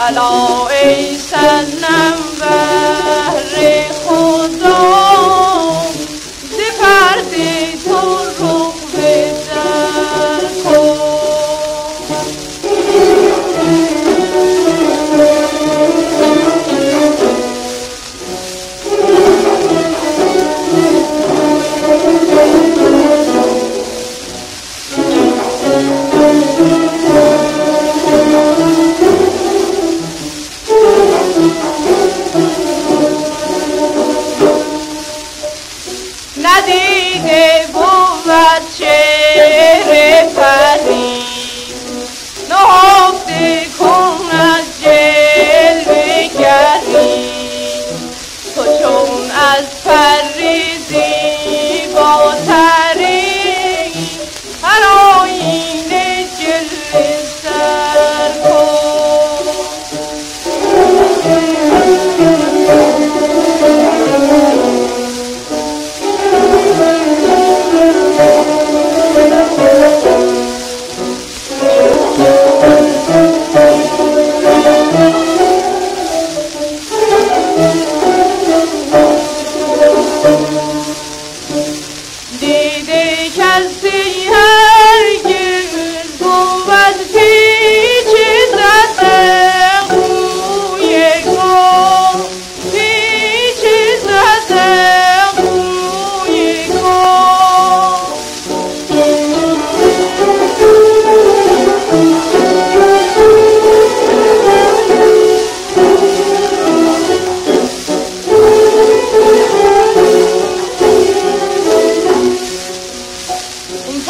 Alo y san nam dije shall see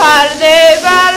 tarde va.